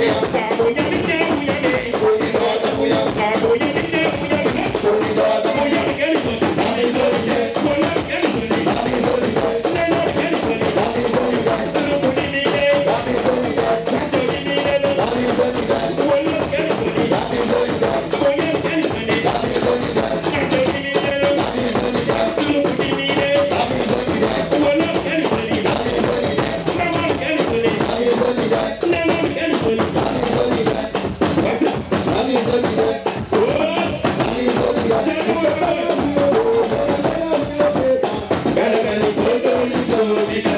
Yeah. Vamos ficar